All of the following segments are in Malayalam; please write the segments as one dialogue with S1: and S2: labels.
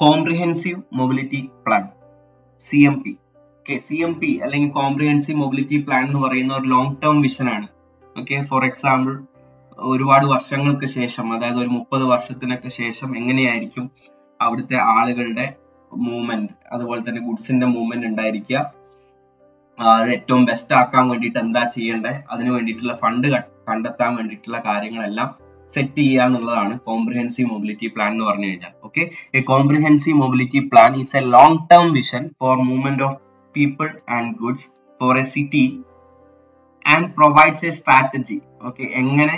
S1: Comprehensive mobility plan C M P okay C M P അല്ലെങ്കിൽ കോംപ്രിഹെൻസീവ് മൊബിലിറ്റി പ്ലാൻ എന്ന് പറയുന്ന ഒരു ലോങ് ടേം വിഷൻ ആണ്. ഓക്കെ ഫോർ എക്സാമ്പിൾ ഒരുപാട് വർഷങ്ങൾക്ക് ശേഷം അതായത് ഒരു മുപ്പത് വർഷത്തിനൊക്കെ ശേഷം എങ്ങനെയായിരിക്കും അവിടുത്തെ ആളുകളുടെ മൂവ്മെന്റ് അതുപോലെ തന്നെ ഗുഡ്സിന്റെ മൂവ്മെന്റ് ഉണ്ടായിരിക്കുക. അത് ഏറ്റവും ബെസ്റ്റ് ആക്കാൻ വേണ്ടിയിട്ട് എന്താ ചെയ്യേണ്ടത്? അതിന് വേണ്ടിയിട്ടുള്ള ഫണ്ട് കണ്ടെത്താൻ വേണ്ടിയിട്ടുള്ള കാര്യങ്ങളെല്ലാം സെറ്റ് ചെയ്യുക എന്നുള്ളതാണ് കോംപ്രിഹെൻസീവ് മൊബിലിറ്റി പ്ലാൻ എന്ന് പറഞ്ഞു കഴിഞ്ഞാൽ. Okay a comprehensive mobility plan is a long term vision for movement of people and goods for a city and provides a strategy okay എങ്ങനെ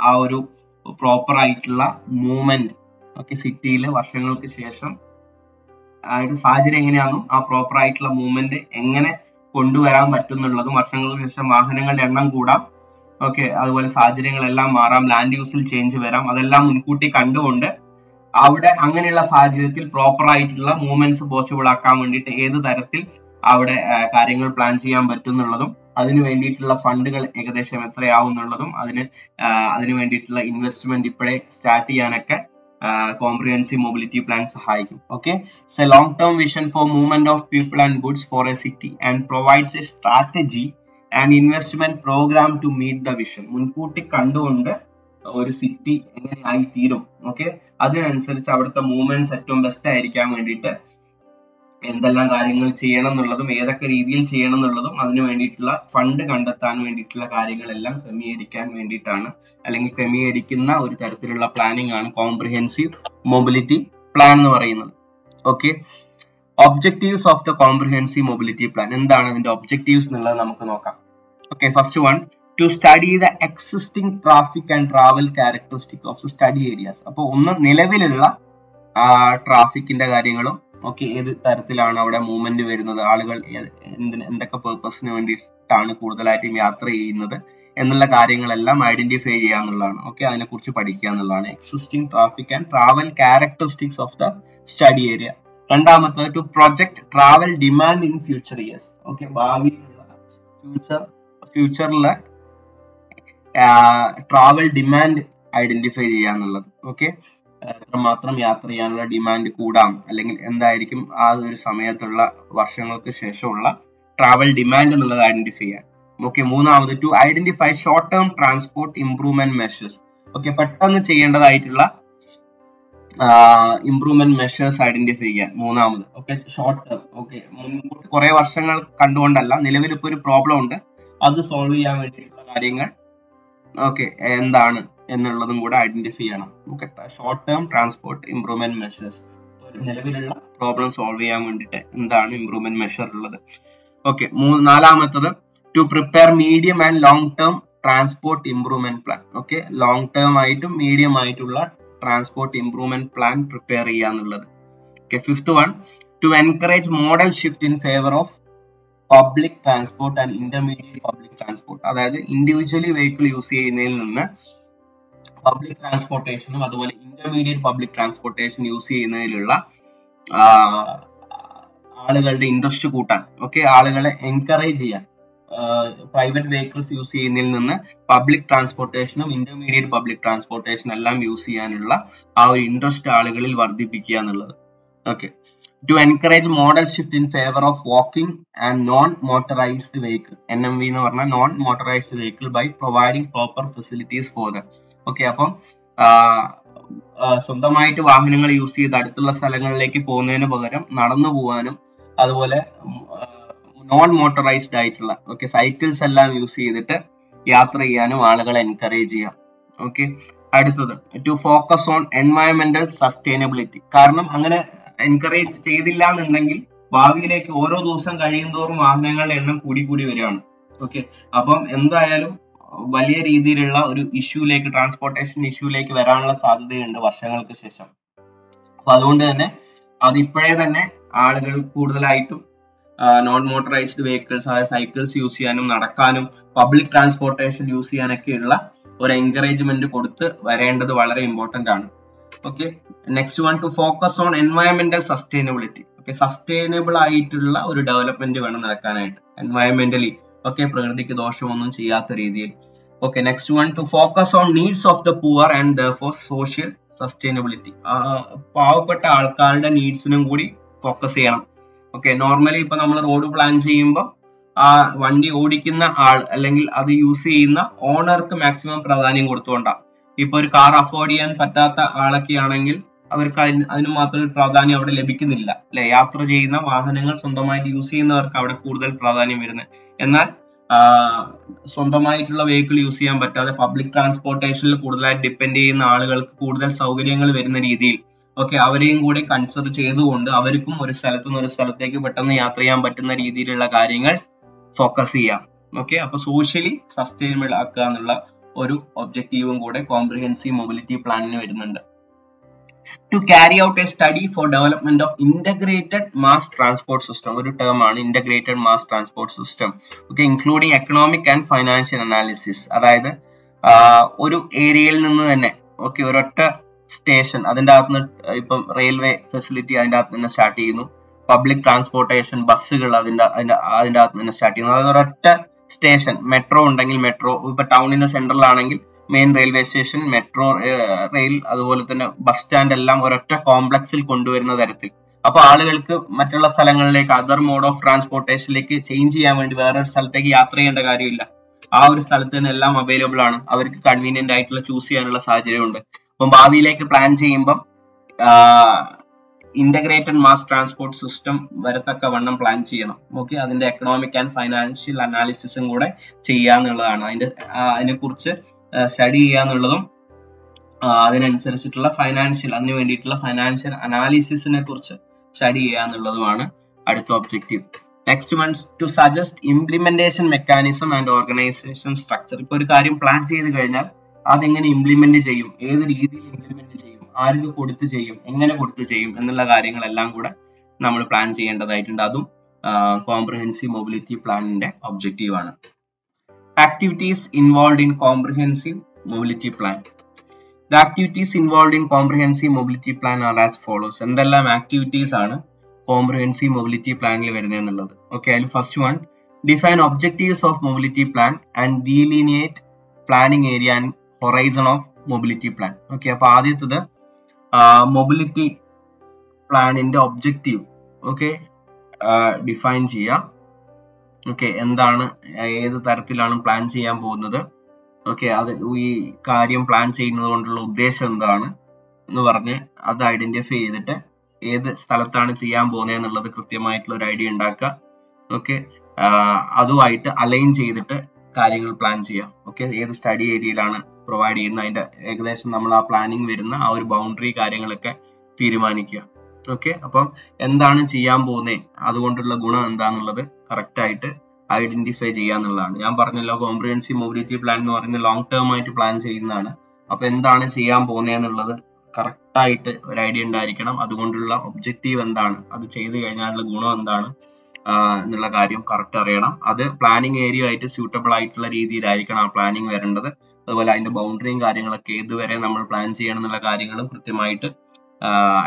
S1: ആ ഒരു പ്രോപ്പർ ആയിട്ടുള്ള മൂവ്മെന്റ് ഓക്കെ സിറ്റിയിൽ വർഷങ്ങൾക്ക് ശേഷം ആയിട്ട് സാഹചര്യം എങ്ങനെയാണെന്നും ആ പ്രോപ്പർ ആയിട്ടുള്ള മൂവ്മെന്റ് എങ്ങനെ കൊണ്ടുവരാൻ പറ്റുന്നുള്ളതും വർഷങ്ങൾക്ക് ശേഷം വാഹനങ്ങളുടെ എണ്ണം കൂടാം. ഓക്കെ അതുപോലെ സാഹചര്യങ്ങളെല്ലാം മാറാം ലാൻഡ് യൂസിൽ ചേഞ്ച് വരാം അതെല്ലാം മുൻകൂട്ടി കണ്ടുകൊണ്ട് അവിടെ അങ്ങനെയുള്ള സാഹചര്യത്തിൽ പ്രോപ്പർ ആയിട്ടുള്ള മൂവ്മെന്റ്സ് പോസിബിൾ ആക്കാൻ വേണ്ടിയിട്ട് ഏത് തരത്തിൽ അവിടെ കാര്യങ്ങൾ പ്ലാൻ ചെയ്യാൻ പറ്റും എന്നുള്ളതും അതിന് വേണ്ടിയിട്ടുള്ള ഫണ്ടുകൾ ഏകദേശം എത്രയാവും എന്നുള്ളതും അതിന് അതിന് വേണ്ടിയിട്ടുള്ള ഇൻവെസ്റ്റ്മെന്റ് ഇപ്പോഴേ സ്റ്റാർട്ട് ചെയ്യാനൊക്കെ കോംപ്രിഹെൻസീവ് മൊബിലിറ്റി പ്ലാൻ സഹായിക്കും. Okay a long term vision for movement of people and goods for a city and provides a strategy and investment program to meet the vision മുൻകൂട്ടി കണ്ടുകൊണ്ട് ഒരു സിറ്റി എങ്ങനെ ആയി തീരും ഓക്കെ അതിനനുസരിച്ച് അവിടുത്തെ മൂവ്മെന്റ്സ് ഏറ്റവും ബെസ്റ്റ് ആയിരിക്കാൻ വേണ്ടിയിട്ട് എന്തെല്ലാം കാര്യങ്ങൾ ചെയ്യണം എന്നുള്ളതും ഏതൊക്കെ രീതിയിൽ ചെയ്യണം എന്നുള്ളതും അതിന് വേണ്ടിയിട്ടുള്ള ഫണ്ട് കണ്ടെത്താൻ വേണ്ടിയിട്ടുള്ള കാര്യങ്ങളെല്ലാം ക്രമീകരിക്കാൻ വേണ്ടിയിട്ടാണ്. അല്ലെങ്കിൽ ക്രമീകരിക്കുന്ന ഒരു തരത്തിലുള്ള പ്ലാനിംഗ് ആണ് കോംപ്രിഹെൻസീവ് മൊബിലിറ്റി പ്ലാൻ എന്ന് പറയുന്നത് okay objectives of the comprehensive mobility plan എന്താണ് അതിന്റെ ഒബ്ജക്റ്റീവ്സ് എന്നുള്ളത് നമുക്ക് നോക്കാം. Okay first one to study the existing traffic and travel characteristic of study areas അപ്പോൾ ഒന്ന് നിലവിലുള്ള ട്രാഫിക്കിന്റെ കാര്യങ്ങളും ഓക്കെ ഏത് തരത്തിലാണ് അവിടെ മൂവ്മെന്റ് വരുന്നത് ആളുകൾ എന്തിന് എന്തൊക്കെ പേർപ്പസിന് വേണ്ടിയിട്ടാണ് കൂടുതലായിട്ടും യാത്ര ചെയ്യുന്നത് എന്നുള്ള കാര്യങ്ങളെല്ലാം ഐഡന്റിഫൈ ചെയ്യുക എന്നുള്ളതാണ്. ഓക്കെ അതിനെക്കുറിച്ച് പഠിക്കുക എന്നുള്ളതാണ്. Existing traffic and travel characteristics of the study area രണ്ടാമത്തത് to project travel demand in future years okay ഭാവിയിലുള്ള future ഫ്യൂച്ചറിലെ ട്രാവൽ ഡിമാൻഡ് ഐഡന്റിഫൈ ചെയ്യുക എന്നുള്ളത് ഓക്കെ എത്രമാത്രം യാത്ര ചെയ്യാനുള്ള ഡിമാൻഡ് കൂടാം. അല്ലെങ്കിൽ എന്തായിരിക്കും ആ ഒരു സമയത്തുള്ള വർഷങ്ങൾക്ക് ശേഷമുള്ള ട്രാവൽ ഡിമാൻഡ് എന്നുള്ളത് ഐഡന്റിഫൈ ചെയ്യാൻ. ഓക്കെ മൂന്നാമത് to identify short term transport improvement measures okay പെട്ടെന്ന് ചെയ്യേണ്ടതായിട്ടുള്ള ഇംപ്രൂവ്മെന്റ് മെഷേഴ്സ് ഐഡന്റിഫൈ ചെയ്യാൻ. മൂന്നാമത് ഓക്കെ ഷോർട്ട് ടേം ഓക്കെ മുൻകൂട്ടി കുറെ വർഷങ്ങൾ കണ്ടുകൊണ്ടല്ല നിലവിൽ ഇപ്പോൾ ഒരു പ്രോബ്ലം ഉണ്ട്. അത് സോൾവ് ചെയ്യാൻ വേണ്ടിയിട്ടുള്ള കാര്യങ്ങൾ. ഓക്കെ എന്താണ് എന്നുള്ളതും കൂടെ ഐഡന്റിഫൈ ചെയ്യണം. Okay short term transport improvement measures നിലവിലുള്ള പ്രോബ്ലം സോൾവ് ചെയ്യാൻ വേണ്ടിയിട്ട് എന്താണ് ഇംപ്രൂവ്മെന്റ് മെഷർ ഉള്ളത്? ഓക്കെ നാലാമത്തത് to prepare medium and long term transport improvement plan okay long term ആയിട്ടും മീഡിയം ആയിട്ടുള്ള ട്രാൻസ്പോർട്ട് ഇംപ്രൂവ്മെന്റ് പ്ലാൻ പ്രിപ്പയർ ചെയ്യുക എന്നുള്ളത് okay fifth one to encourage modal shift in favour of public transport and intermediate public transport അതായത് ഇൻഡിവിജ്വലി വെഹിക്കിൾ യൂസ് ചെയ്യുന്നതിൽ നിന്ന് പബ്ലിക് ട്രാൻസ്പോർട്ടേഷനും അതുപോലെ ഇന്റർമീഡിയറ്റ് പബ്ലിക് ട്രാൻസ്പോർട്ടേഷൻ യൂസ് ചെയ്യുന്നതിലുള്ള ആളുകളുടെ ഇൻട്രസ്റ്റ് കൂട്ടാൻ ഓക്കെ ആളുകളെ എൻകറേജ് ചെയ്യാൻ പ്രൈവറ്റ് വെഹിക്കിൾസ് യൂസ് ചെയ്യുന്നതിൽ നിന്ന് പബ്ലിക് ട്രാൻസ്പോർട്ടേഷനും ഇന്റർമീഡിയറ്റ് പബ്ലിക് ട്രാൻസ്പോർട്ടേഷൻ എല്ലാം യൂസ് ചെയ്യാനുള്ള ആ ഒരു ഇൻട്രസ്റ്റ് ആളുകളിൽ വർദ്ധിപ്പിക്കുക എന്നുള്ളത് okay to encourage modal shift in favour of walking and non motorised vehicle N M V എന്ന് പറഞ്ഞാൽ non motorised vehicle by providing proper facilities for them okay അപ്പം സ്വന്തമായിട്ട് വാഹനങ്ങൾ യൂസ് ചെയ്ത് അടുത്തുള്ള സ്ഥലങ്ങളിലേക്ക് പോകുന്നതിന് പകരം നടന്നു പോകാനും അതുപോലെ നോൺ മോട്ടറൈസ്ഡ് ആയിട്ടുള്ള ഓക്കെ സൈക്കിൾസ് എല്ലാം യൂസ് ചെയ്തിട്ട് യാത്ര ചെയ്യാനും ആളുകളെ എൻകറേജ് ചെയ്യാം. ഓക്കെ അടുത്തത് ടു ഫോക്കസ് ഓൺ എൻവയോൺമെന്റൽ സസ്റ്റൈനബിലിറ്റി കാരണം അങ്ങനെ എൻകറേജ് ചെയ്തില്ല എന്നുണ്ടെങ്കിൽ ഭാവിയിലേക്ക് ഓരോ ദിവസം കഴിയുന്തോറും വാഹനങ്ങളുടെ എണ്ണം കൂടി കൂടി വരികയാണ്. ഓക്കെ അപ്പം എന്തായാലും വലിയ രീതിയിലുള്ള ഒരു ഇഷ്യൂലേക്ക് ട്രാൻസ്പോർട്ടേഷൻ ഇഷ്യൂലേക്ക് വരാനുള്ള സാധ്യതയുണ്ട് വർഷങ്ങൾക്ക് ശേഷം. അപ്പൊ അതുകൊണ്ട് തന്നെ അത് ഇപ്പോഴേ തന്നെ ആളുകൾ കൂടുതലായിട്ടും നോൺ മോട്ടറൈസ്ഡ് വെഹിക്കിൾസ് അതായത് സൈക്കിൾസ് യൂസ് ചെയ്യാനും നടക്കാനും പബ്ലിക് ട്രാൻസ്പോർട്ടേഷൻ യൂസ് ചെയ്യാനൊക്കെയുള്ള ഒരു എൻകറേജ്മെന്റ് കൊടുത്ത് വരേണ്ടത് വളരെ ഇമ്പോർട്ടന്റ് ആണ്. Okay next one to focus on എൻവയോൺമെന്റൽ sustainability okay sustainable ആയിട്ടുള്ള ഒരു ഡെവലപ്മെന്റ് വേണം നടക്കാനായിട്ട്. എൻവയോൺമെന്റലി ഓക്കെ പ്രകൃതിക്ക് ദോഷമൊന്നും ചെയ്യാത്ത രീതിയിൽ. Okay next one to focus on needs of the poor and for social sustainability പാവപ്പെട്ട ആൾക്കാരുടെ നീഡ്സിനും കൂടി ഫോക്കസ് ചെയ്യണം. ഓക്കെ നോർമലി ഇപ്പൊ നമ്മൾ റോഡ് പ്ലാൻ ചെയ്യുമ്പോൾ ആ വണ്ടി ഓടിക്കുന്ന ആൾ അല്ലെങ്കിൽ അത് യൂസ് ചെയ്യുന്ന ഓണർക്ക് മാക്സിമം പ്രാധാന്യം കൊടുത്തുകൊണ്ടാണ് ഇപ്പൊ ഒരു കാർ അഫോർഡ് ചെയ്യാൻ പറ്റാത്ത ആളൊക്കെ ആണെങ്കിൽ അവർക്ക് അതിന് അതിന് മാത്രം ഒരു പ്രാധാന്യം അവിടെ ലഭിക്കുന്നില്ല. അല്ലെ? യാത്ര ചെയ്യുന്ന വാഹനങ്ങൾ സ്വന്തമായിട്ട് യൂസ് ചെയ്യുന്നവർക്ക് അവിടെ കൂടുതൽ പ്രാധാന്യം വരുന്നത്. എന്നാൽ സ്വന്തമായിട്ടുള്ള വെഹിക്കിൾ യൂസ് ചെയ്യാൻ പറ്റാതെ പബ്ലിക് ട്രാൻസ്പോർട്ടേഷനിൽ കൂടുതലായിട്ട് ഡിപ്പെൻഡ് ചെയ്യുന്ന ആളുകൾക്ക് കൂടുതൽ സൗകര്യങ്ങൾ വരുന്ന രീതിയിൽ ഓക്കെ അവരെയും കൂടി കൺസിഡർ ചെയ്തുകൊണ്ട് അവർക്കും ഒരു സ്ഥലത്തു നിന്ന് ഒരു സ്ഥലത്തേക്ക് പെട്ടെന്ന് യാത്ര ചെയ്യാൻ പറ്റുന്ന രീതിയിലുള്ള കാര്യങ്ങൾ ഫോക്കസ് ചെയ്യാം. ഓക്കെ അപ്പൊ സോഷ്യലി സസ്റ്റൈനബിൾ ആക്കുക എന്നുള്ള ഒരു ഒബ്ജക്റ്റീവും കൂടെ കോംപ്രിഹെൻസീവ് മൊബിലിറ്റി പ്ലാനിന് വരുന്നുണ്ട്. To carry out a study for development of integrated mass transport system ഒരു ടേം ആണ് integrated mass transport system okay including economic and financial analysis അതായത് ഒരു ഏരിയയിൽ നിന്ന് തന്നെ ഓക്കെ ഒരൊറ്റ സ്റ്റേഷൻ അതിന്റെ അകത്ത് നിന്ന് ഇപ്പം റെയിൽവേ ഫെസിലിറ്റി അതിന്റെ അകത്ത് നിന്ന് സ്റ്റാർട്ട് ചെയ്യുന്നു. പബ്ലിക് ട്രാൻസ്പോർട്ടേഷൻ ബസ്സുകൾ അതിന്റെ അതിന്റെ അതിന്റെ അകത്ത് നിന്ന് സ്റ്റാർട്ട് ചെയ്യുന്നു. അതായത് ഒരൊറ്റ സ്റ്റേഷൻ മെട്രോ ഉണ്ടെങ്കിൽ മെട്രോ ഇപ്പൊ ടൗണിന്റെ സെൻട്രലാണെങ്കിൽ main railway station metro rail അതുപോലെ തന്നെ ബസ് സ്റ്റാൻഡ് എല്ലാം ഒരൊറ്റ കോംപ്ലക്സിൽ കൊണ്ടുവരുന്ന തരത്തിൽ. അപ്പൊ ആളുകൾക്ക് മറ്റുള്ള സ്ഥലങ്ങളിലേക്ക് അതർ മോഡ് ഓഫ് ട്രാൻസ്പോർട്ടേഷനിലേക്ക് ചേഞ്ച് ചെയ്യാൻ വേണ്ടി വേറൊരു സ്ഥലത്തേക്ക് യാത്ര ചെയ്യേണ്ട കാര്യമില്ല. ആ ഒരു സ്ഥലത്ത് തന്നെ എല്ലാം അവൈലബിൾ ആണ്. അവർക്ക് കൺവീനിയന്റ് ആയിട്ടുള്ള ചൂസ് ചെയ്യാനുള്ള സാഹചര്യമുണ്ട്. അപ്പം ഭാവിയിലേക്ക് പ്ലാൻ ചെയ്യുമ്പം ഇന്റഗ്രേറ്റഡ് മാസ് ട്രാൻസ്പോർട്ട് സിസ്റ്റം വരത്തക്ക വണ്ണം പ്ലാൻ ചെയ്യണം. ഓക്കെ അതിന്റെ എക്കണോമിക് ആൻഡ് ഫൈനാൻഷ്യൽ അനാലിസിസും കൂടെ ചെയ്യാന്നുള്ളതാണ് അതിന്റെ അതിനെക്കുറിച്ച് സ്റ്റഡി ചെയ്യാന്നുള്ളതും അതിനനുസരിച്ചിട്ടുള്ള ഫൈനാൻഷ്യൽ അതിന് വേണ്ടിയിട്ടുള്ള ഫൈനാൻഷ്യൽ അനാലിസിസിനെ കുറിച്ച് സ്റ്റഡി ചെയ്യാന്നുള്ളതുമാണ് അടുത്ത objective next one to suggest implementation mechanism and organisation structure ഇപ്പൊ ഒരു കാര്യം പ്ലാൻ ചെയ്ത് കഴിഞ്ഞാൽ അതെങ്ങനെ ഇംപ്ലിമെന്റ് ചെയ്യും? ഏത് രീതിയിൽ ഇംപ്ലിമെന്റ് ആർക്ക് കൊടുത്ത് ചെയ്യും എങ്ങനെ കൊടുത്ത് ചെയ്യും എന്നുള്ള കാര്യങ്ങളെല്ലാം കൂടെ നമ്മൾ പ്ലാൻ ചെയ്യേണ്ടതായിട്ടുണ്ട്. അതും കോംപ്രഹെൻസീവ് മൊബിലിറ്റി പ്ലാനിന്റെ ഒബ്ജക്റ്റീവ് ആണ്. Activities involve in comprehensive mobility plan the activities involve in comprehensive mobility plan are as follows എന്തെല്ലാം ആക്ടിവിറ്റീസ് ആണ് കോംപ്രഹെൻസീവ് മൊബിലിറ്റി പ്ലാനിൽ വരുന്നത് എന്നുള്ളത്? ഓക്കെ അതിൽ first one define objectives of mobility plan and delineate planning area and horizon of mobility plan okay അപ്പൊ ആദ്യത്തത് മൊബിലിറ്റി പ്ലാനിന്റെ ഒബ്ജക്റ്റീവ് ഓക്കെ ഡിഫൈൻ ചെയ്യാം. ഓക്കെ എന്താണ് ഏത് തരത്തിലാണ് പ്ലാൻ ചെയ്യാൻ പോകുന്നത്? ഓക്കെ അത് ഈ കാര്യം പ്ലാൻ ചെയ്യുന്നത് കൊണ്ടുള്ള ഉദ്ദേശം എന്താണ് എന്ന് പറഞ്ഞ് അത് ഐഡന്റിഫൈ ചെയ്തിട്ട് ഏത് സ്ഥലത്താണ് ചെയ്യാൻ പോകുന്നത് എന്നുള്ളത് കൃത്യമായിട്ടുള്ള ഒരു ഐഡിയ ഉണ്ടാക്കുക. ഓക്കെ അതുമായിട്ട് അലൈൻ ചെയ്തിട്ട് കാര്യങ്ങൾ പ്ലാൻ ചെയ്യാം. ഓക്കെ ഏത് സ്റ്റഡി ഏരിയയിലാണ് പ്രൊവൈഡ് ചെയ്യുന്ന അതിന്റെ ഏകദേശം നമ്മൾ ആ പ്ലാനിങ് വരുന്ന ആ ഒരു ബൗണ്ടറി കാര്യങ്ങളൊക്കെ തീരുമാനിക്കുക. ഓക്കെ അപ്പം എന്താണ് ചെയ്യാൻ പോകുന്നത് അതുകൊണ്ടുള്ള ഗുണം എന്താണെന്നുള്ളത് കറക്റ്റ് ആയിട്ട് ഐഡന്റിഫൈ ചെയ്യാന്നുള്ളതാണ് ഞാൻ പറഞ്ഞല്ലോ കോംപ്രിഹെൻസീവ് മൊബിലിറ്റി പ്ലാൻ എന്ന് പറയുന്നത് ലോങ് ടേം ആയിട്ട് പ്ലാൻ ചെയ്യുന്നതാണ്. അപ്പൊ എന്താണ് ചെയ്യാൻ പോകുന്നത് എന്നുള്ളത് കറക്റ്റ് ആയിട്ട് ഒരു ഐഡിയ ഉണ്ടായിരിക്കണം. അതുകൊണ്ടുള്ള ഒബ്ജക്റ്റീവ് എന്താണ്? അത് ചെയ്തു കഴിഞ്ഞാലുള്ള ഗുണം എന്താണ്? എന്നുള്ള കാര്യം കറക്റ്റ് അറിയണം. അത് പ്ലാനിങ് ഏരിയ ആയിട്ട് സ്യൂട്ടബിൾ ആയിട്ടുള്ള രീതിയിലായിരിക്കണം ആ പ്ലാനിങ് വരേണ്ടത്. അതുപോലെ അതിന്റെ ബൗണ്ടറിയും കാര്യങ്ങളൊക്കെ ഇതുവരെ നമ്മൾ പ്ലാൻ ചെയ്യണം എന്നുള്ള കാര്യങ്ങളും കൃത്യമായിട്ട്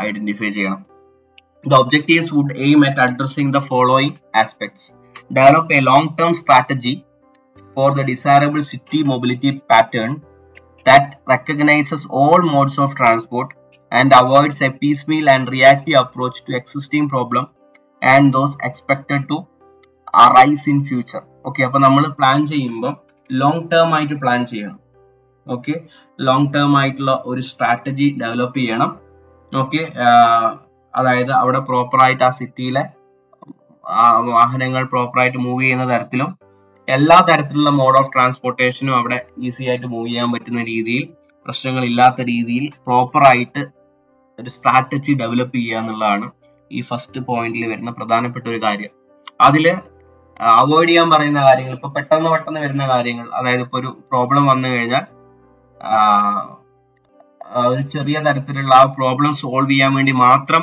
S1: ഐഡന്റിഫൈ ചെയ്യണം. The objectives would aim at addressing the following aspects develop a long term strategy for the desirable city mobility pattern that recognizes all modes of transport and avoids a piecemeal and reactive approach to existing problem and those expected to arise in future okay അപ്പൊ നമ്മൾ പ്ലാൻ ചെയ്യുമ്പോൾ ലോങ് ടേം ആയിട്ട് പ്ലാൻ ചെയ്യണം. ഓക്കെ ലോങ് ടേം ആയിട്ടുള്ള ഒരു സ്ട്രാറ്റജി ഡെവലപ്പ് ചെയ്യണം. ഓക്കെ അതായത് അവിടെ പ്രോപ്പർ ആയിട്ട് ആ സിറ്റിയിലെ വാഹനങ്ങൾ പ്രോപ്പർ ആയിട്ട് മൂവ് ചെയ്യുന്ന തരത്തിലും എല്ലാ തരത്തിലുള്ള മോഡ് ഓഫ് ട്രാൻസ്പോർട്ടേഷനും അവിടെ ഈസി ആയിട്ട് മൂവ് ചെയ്യാൻ പറ്റുന്ന രീതിയിൽ പ്രശ്നങ്ങൾ ഇല്ലാത്ത രീതിയിൽ പ്രോപ്പർ ആയിട്ട് ഒരു സ്ട്രാറ്റജി ഡെവലപ്പ് ചെയ്യുക എന്നുള്ളതാണ് ഈ ഫസ്റ്റ് പോയിന്റിൽ വരുന്ന പ്രധാനപ്പെട്ട ഒരു കാര്യം. അതിൽ അവോയ്ഡ് ചെയ്യാൻ പറയുന്ന കാര്യങ്ങൾ ഇപ്പൊ പെട്ടെന്ന് പെട്ടെന്ന് വരുന്ന കാര്യങ്ങൾ അതായത് ഇപ്പൊ ഒരു പ്രോബ്ലം വന്നു കഴിഞ്ഞാൽ ഒരു ചെറിയ തരത്തിലുള്ള ആ പ്രോബ്ലം സോൾവ് ചെയ്യാൻ വേണ്ടി മാത്രം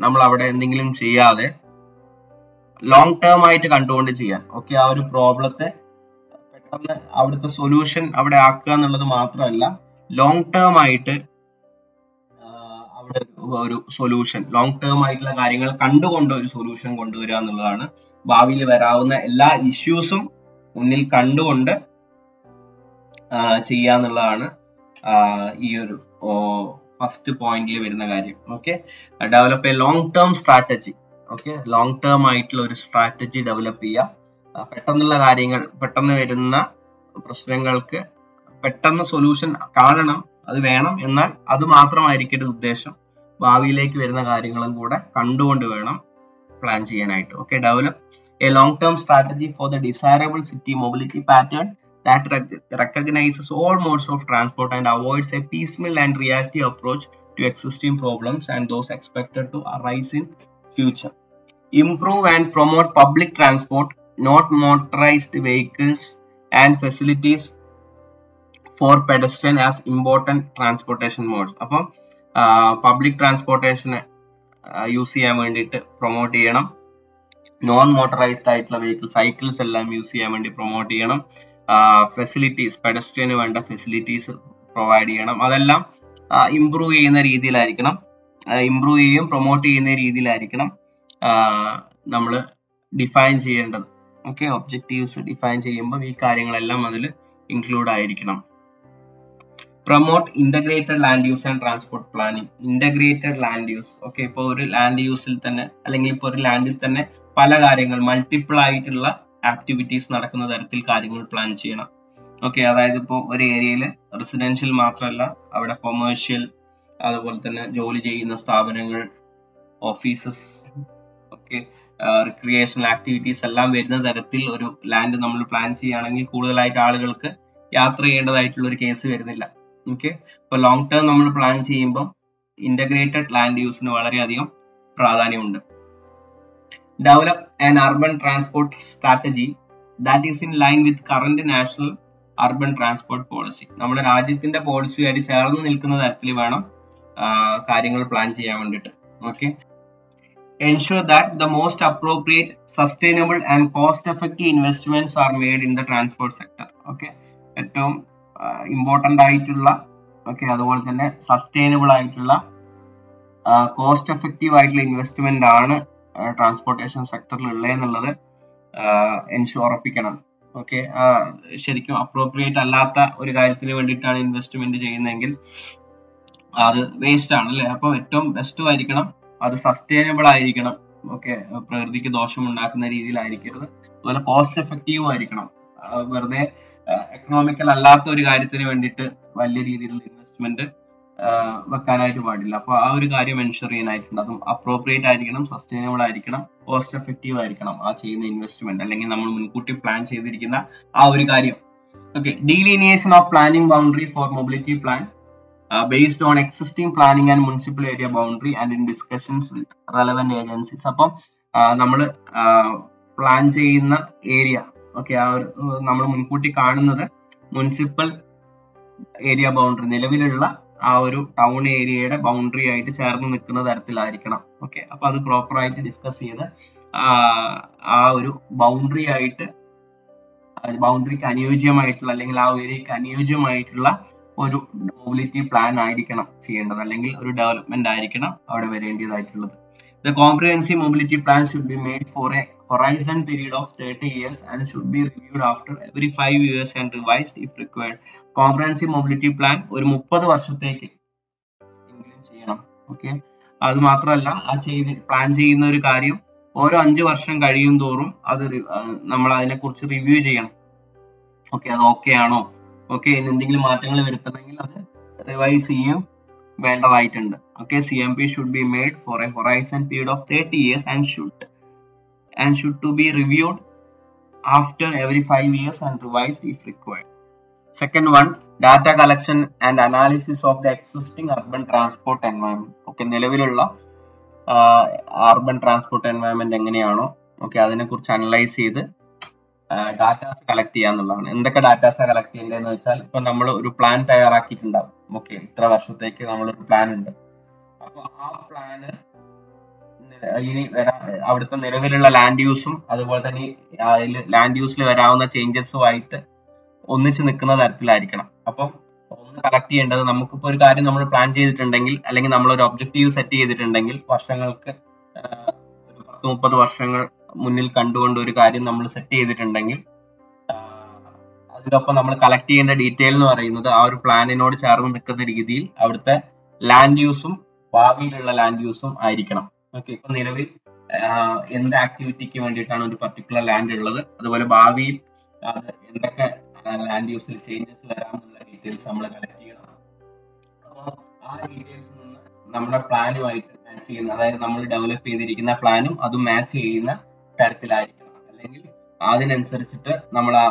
S1: നമ്മൾ അവിടെ എന്തെങ്കിലും ചെയ്യാതെ ലോങ് ടേം ആയിട്ട് കണ്ടുകൊണ്ട് ചെയ്യാൻ. ഓക്കെ ആ ഒരു പ്രോബ്ലത്തെ പെട്ടെന്ന് അവിടുത്തെ സൊല്യൂഷൻ അവിടെ ആക്കുക എന്നുള്ളത് മാത്രമല്ല ലോങ് ടേം ആയിട്ട് അവിടെ ഒരു സൊല്യൂഷൻ ലോങ് ടേം ആയിട്ടുള്ള കാര്യങ്ങൾ കണ്ടുകൊണ്ട് ഒരു സൊല്യൂഷൻ കൊണ്ടുവരിക എന്നുള്ളതാണ് ഭാവിയിൽ വരാവുന്ന എല്ലാ ഇഷ്യൂസും മുന്നിൽ കണ്ടുകൊണ്ട് ചെയ്യുക ഈ ഒരു ഫസ്റ്റ് പോയിന്റിൽ വരുന്ന കാര്യം. Okay develop a long term strategy okay long term ആയിട്ടുള്ള ഒരു സ്ട്രാറ്റജി ഡെവലപ്പ് ചെയ്യുക. പെട്ടെന്നുള്ള കാര്യങ്ങൾ പെട്ടെന്ന് വരുന്ന പ്രശ്നങ്ങൾക്ക് പെട്ടെന്ന് സൊല്യൂഷൻ കാണണം അത് വേണം. എന്നാൽ അത് മാത്രമായിരിക്കരുത് ഉദ്ദേശം. ഭാവിയിലേക്ക് വരുന്ന കാര്യങ്ങളും കൂടെ കണ്ടുകൊണ്ട് വേണം പ്ലാൻ ചെയ്യാനായിട്ട്. Okay develop a long term strategy for the desirable city mobility pattern that rec- recognizes all modes of transport and avoids a piecemeal and reactive approach to existing problems and those expected to arise in future. Improve and promote public transport, not motorized vehicles and facilities for pedestrian as important transportation modes. അപ്പം പബ്ലിക് ട്രാൻസ്പോർട്ടേഷന് യൂസ് ചെയ്യാൻ വേണ്ടിയിട്ട് പ്രൊമോട്ട് ചെയ്യണം നോൺ മോട്ടറൈസ്ഡ് ആയിട്ടുള്ള വെഹിക്കിൾ സൈക്കിൾസ് എല്ലാം യൂസ് ചെയ്യാൻ വേണ്ടി പ്രൊമോട്ട് ചെയ്യണം ഫെസിലിറ്റീസ് പെഡസ്ട്രിയന് വേണ്ട ഫെസിലിറ്റീസ് പ്രൊവൈഡ് ചെയ്യണം. അതെല്ലാം ഇമ്പ്രൂവ് ചെയ്യുന്ന രീതിയിലായിരിക്കണം. ഇമ്പ്രൂവ് ചെയ്യുകയും പ്രൊമോട്ട് ചെയ്യുന്ന രീതിയിലായിരിക്കണം നമ്മൾ ഡിഫൈൻ ചെയ്യേണ്ടത്. ഓക്കെ ഒബ്ജക്റ്റീവ്സ് ഡിഫൈൻ ചെയ്യുമ്പോൾ ഈ കാര്യങ്ങളെല്ലാം അതിൽ ഇൻക്ലൂഡ് ആയിരിക്കണം. Promote integrated land use and transport planning integrated land use okay ഇപ്പോൾ ഒരു ലാൻഡ് യൂസിൽ തന്നെ അല്ലെങ്കിൽ ഇപ്പോൾ ഒരു ലാൻഡിൽ തന്നെ പല കാര്യങ്ങൾ മൾട്ടിപ്പിൾ ആയിട്ടുള്ള ആക്ടിവിറ്റീസ് നടക്കുന്ന തരത്തിൽ കാര്യങ്ങൾ പ്ലാൻ ചെയ്യണം. ഓക്കെ അതായത് ഇപ്പോൾ ഒരു ഏരിയയിൽ റെസിഡൻഷ്യൽ മാത്രമല്ല അവിടെ കൊമേഴ്ഷ്യൽ അതുപോലെ തന്നെ ജോലി ചെയ്യുന്ന സ്ഥാപനങ്ങൾ ഓഫീസസ് ഓക്കെ റിക്രിയേഷണൽ ആക്ടിവിറ്റീസ് എല്ലാം വരുന്ന തരത്തിൽ ഒരു ലാൻഡ് നമ്മൾ പ്ലാൻ ചെയ്യുകയാണെങ്കിൽ കൂടുതലായിട്ട് ആളുകൾക്ക് യാത്ര ചെയ്യേണ്ടതായിട്ടുള്ള ഒരു കേസ് വരുന്നില്ല. ഓക്കെ ഇപ്പോൾ ലോങ് ടേം നമ്മൾ പ്ലാൻ ചെയ്യുമ്പോൾ ഇന്റഗ്രേറ്റഡ് ലാൻഡ് യൂസിന് വളരെയധികം പ്രാധാന്യമുണ്ട്. Develop an urban transport strategy that is in line with current national urban transport policy നമ്മുടെ രാജ്യത്തിന്റെ പോളിസിയായിട്ട് ചേർന്ന് നിൽക്കുന്ന തരത്തിൽ വേണം കാര്യങ്ങൾ പ്ലാൻ ചെയ്യാൻ വേണ്ടിയിട്ട് okay ensure that the most appropriate sustainable and cost effective investments are made in the transport sector okay ഏറ്റവും ഇമ്പോർട്ടന്റ് ആയിട്ടുള്ള ഓക്കെ അതുപോലെ തന്നെ സസ്റ്റൈനബിൾ ആയിട്ടുള്ള കോസ്റ്റ് എഫക്റ്റീവ് ആയിട്ടുള്ള ഇൻവെസ്റ്റ്മെന്റ് ആണ് ട്രാൻസ്പോർട്ടേഷൻ സെക്ടറിൽ ഉള്ളതെന്നുള്ളത് എൻഷുർ ഉറപ്പിക്കണം. ഓക്കെ ശരിക്കും അപ്രോപ്രിയേറ്റ് അല്ലാത്ത ഒരു കാര്യത്തിന് വേണ്ടിയിട്ടാണ് ഇൻവെസ്റ്റ്മെന്റ് ചെയ്യുന്നതെങ്കിൽ അത് വേസ്റ്റ് ആണ് അല്ലെ? അപ്പോൾ ഏറ്റവും ബെസ്റ്റ് ആയിരിക്കണം അത് സസ്റ്റൈനബിൾ ആയിരിക്കണം. ഓക്കെ പ്രകൃതിക്ക് ദോഷം ഉണ്ടാക്കുന്ന രീതിയിലായിരിക്കരുത്. അതുപോലെ കോസ്റ്റ് എഫക്റ്റീവ് ആയിരിക്കണം. വെറുതെ എക്കണോമിക്കൽ അല്ലാത്ത ഒരു കാര്യത്തിന് വേണ്ടിയിട്ട് വലിയ രീതിയിലുള്ള ഇൻവെസ്റ്റ്മെന്റ് വെക്കാനായിട്ട് പാടില്ല. അപ്പൊ ആ ഒരു കാര്യം എൻഷുർ ചെയ്യാനായിട്ടുണ്ട്. അതും അപ്രോപ്രിയേറ്റ് ആയിരിക്കണം സസ്റ്റൈനബിൾ ആയിരിക്കണം കോസ്റ്റ് എഫക്റ്റീവ് ആയിരിക്കണം ആ ചെയ്യുന്ന ഇൻവെസ്റ്റ്മെന്റ് അല്ലെങ്കിൽ നമ്മൾ മുൻകൂട്ടി പ്ലാൻ ചെയ്തിരിക്കുന്ന ആ ഒരു കാര്യം. Okay delineation of planning boundary for mobility plan based on existing planning and municipal area boundary and in discussions with relevant agencies അപ്പം നമ്മൾ പ്ലാൻ ചെയ്യുന്ന ഏരിയ ഓക്കെ ആ ഒരു നമ്മൾ മുൻകൂട്ടി കാണുന്നത് മുനിസിപ്പൽ ഏരിയ ബൗണ്ടറി നിലവിലുള്ള ആ ഒരു ടൗൺ ഏരിയയുടെ ബൗണ്ടറി ആയിട്ട് ചേർന്ന് നിൽക്കുന്ന തരത്തിലായിരിക്കണം. ഓക്കെ അപ്പൊ അത് പ്രോപ്പർ ആയിട്ട് ഡിസ്കസ് ചെയ്ത് ആ ഒരു ബൗണ്ടറി ആയിട്ട് ബൗണ്ടറിക്ക് അനുയോജ്യമായിട്ടുള്ള അല്ലെങ്കിൽ ആ ഏരിയക്ക് അനുയോജ്യമായിട്ടുള്ള ഒരു മൊബിലിറ്റി പ്ലാൻ ആയിരിക്കണം ചെയ്യേണ്ടത്. അല്ലെങ്കിൽ ഒരു ഡെവലപ്മെന്റ് ആയിരിക്കണം അവിടെ വരേണ്ടതായിട്ടുള്ളത്. The comprehensive mobility plan should be made for a horizon period of 30 years and should be reviewed after every 5 years and revised if required. Comprehensive mobility plan ഒരു മുപ്പത് വർഷത്തേക്ക് എങ്കിലും ചെയ്യണം. ഓക്കെ അത് മാത്രമല്ല ആ ചെയ്ത് പ്ലാൻ ചെയ്യുന്ന ഒരു കാര്യം ഓരോ അഞ്ച് വർഷം കഴിയും തോറും അത് നമ്മൾ അതിനെക്കുറിച്ച് റിവ്യൂ ചെയ്യണം. ഓക്കെ അത് ഓക്കെ ആണോ? ഓക്കെ എന്തെങ്കിലും മാറ്റങ്ങൾ വരുത്തണമെങ്കിൽ അത് റിവൈസ് ചെയ്യും. വേണ്ടതായിട്ടുണ്ട്. Okay C M P should be made for a horizon period of thirty years and should and should to be reviewed after every 5 years and revised if required. Second one, data collection and analysis of the existing urban transport environment. Okay, നിലവിലുള്ള അർബൻ ട്രാൻസ്പോർട്ട് എൻവയൺമെന്റ് എങ്ങനെയാണോ ഓക്കെ അതിനെക്കുറിച്ച് അനലൈസ് ചെയ്ത് ഡാറ്റാസ് കളക്ട് ചെയ്യാന്നുള്ളതാണ് എന്തൊക്കെ ഡാറ്റാസ് കളക്ട് ചെയ്യേണ്ടതെന്ന് വെച്ചാൽ ഇപ്പൊ നമ്മൾ ഒരു പ്ലാൻ തയ്യാറാക്കിയിട്ടുണ്ടാവും ഓക്കെ ഇത്ര വർഷത്തേക്ക് നമ്മളൊരു പ്ലാൻ ഉണ്ട് അപ്പൊ ആ പ്ലാന് ഇനി വരാ അവിടുത്തെ നിലവിലുള്ള ലാൻഡ് യൂസും അതുപോലെ തന്നെ അതിൽ ലാൻഡ് യൂസിൽ വരാവുന്ന ചേഞ്ചസുമായിട്ട് ഒന്നിച്ച് നിൽക്കുന്ന തരത്തിലായിരിക്കണം. അപ്പം ഒന്ന് കളക്ട് ചെയ്യേണ്ടത് നമുക്കിപ്പോൾ ഒരു കാര്യം നമ്മൾ പ്ലാൻ ചെയ്തിട്ടുണ്ടെങ്കിൽ അല്ലെങ്കിൽ നമ്മൾ ഒരു ഒബ്ജക്റ്റീവ് സെറ്റ് ചെയ്തിട്ടുണ്ടെങ്കിൽ വർഷങ്ങൾക്ക് ഒരു പത്ത് മുപ്പത് വർഷങ്ങൾ മുന്നിൽ കണ്ടുകൊണ്ട് ഒരു കാര്യം നമ്മൾ സെറ്റ് ചെയ്തിട്ടുണ്ടെങ്കിൽ അതിനൊപ്പം നമ്മൾ കളക്ട് ചെയ്യേണ്ട ഡീറ്റെയിൽ എന്ന് പറയുന്നത് ആ ഒരു പ്ലാനിനോട് ചേർന്ന് നിൽക്കുന്ന രീതിയിൽ അവിടുത്തെ ലാൻഡ് യൂസും ഭാവിയിലുള്ള ലാൻഡ് യൂസും ആയിരിക്കണം. ഓക്കെ ഇപ്പൊ നിലവിൽ എന്ത് ആക്ടിവിറ്റിക്ക് വേണ്ടിയിട്ടാണ് ഒരു പർട്ടിക്കുലർ ലാൻഡ് ഉള്ളത്? അതുപോലെ ഭാവിയിൽ എന്തൊക്കെ ലാൻഡ് യൂസിൽ ചേഞ്ചസ് വരാമെന്നുള്ള ഡീറ്റെയിൽസ് നമ്മൾ കളക്ട് ചെയ്യണം. അപ്പോൾ ആ ഡീറ്റെയിൽസ് നിന്ന് നമ്മുടെ പ്ലാനുമായിട്ട് മാച്ച് ചെയ്യുന്ന അതായത് നമ്മൾ ഡെവലപ്പ് ചെയ്തിരിക്കുന്ന പ്ലാനും അത് മാച്ച് ചെയ്യുന്ന തരത്തിലായിരിക്കണം. അല്ലെങ്കിൽ അതിനനുസരിച്ചിട്ട് നമ്മൾ ആ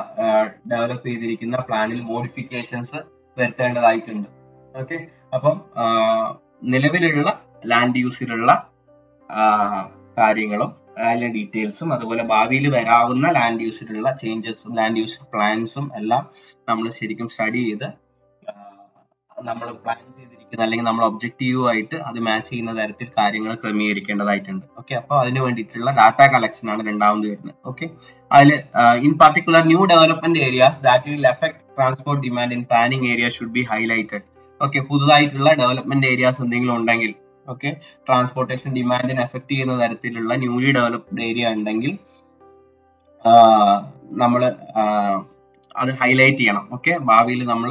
S1: ഡെവലപ്പ് ചെയ്തിരിക്കുന്ന പ്ലാനിൽ മോഡിഫിക്കേഷൻസ് വരുത്തേണ്ടതായിട്ടുണ്ട്. ഓക്കെ അപ്പം നിലവിലുള്ള ലാൻഡ് യൂസിലുള്ള കാര്യങ്ങളും അതിലെ ഡീറ്റെയിൽസും അതുപോലെ ഭാവിയിൽ വരാവുന്ന ലാൻഡ് യൂസിലുള്ള ചേഞ്ചസും ലാൻഡ് യൂസ് പ്ലാൻസും എല്ലാം നമ്മൾ ശരിക്കും സ്റ്റഡി ചെയ്ത് നമ്മൾ പ്ലാൻ ചെയ്തിരിക്കുന്ന അല്ലെങ്കിൽ നമ്മൾ ഒബ്ജക്റ്റീവ് ആയിട്ട് അത് മാച്ച് ചെയ്യുന്ന തരത്തിൽ കാര്യങ്ങൾ ക്രമീകരിക്കേണ്ടതായിട്ടുണ്ട്. ഓക്കെ അപ്പോൾ അതിന് വേണ്ടിയിട്ടുള്ള ഡാറ്റ കളക്ഷൻ ആണ് രണ്ടാമത് വരുന്നത്. ഓക്കെ അതിൽ in particular new development areas that will affect transport demand in planning area should be highlighted okay പുതുതായിട്ടുള്ള development areas എന്തെങ്കിലും ഉണ്ടെങ്കിൽ ഓക്കെ ട്രാൻസ്പോർട്ടേഷൻ ഡിമാൻഡിനെ എഫക്ട് ചെയ്യുന്ന തരത്തിലുള്ള ന്യൂലി ഡെവലപ്ഡ് ഏരിയ ഉണ്ടെങ്കിൽ നമ്മൾ അത് ഹൈലൈറ്റ് ചെയ്യണം. ഓക്കെ ഭാവിയിൽ നമ്മൾ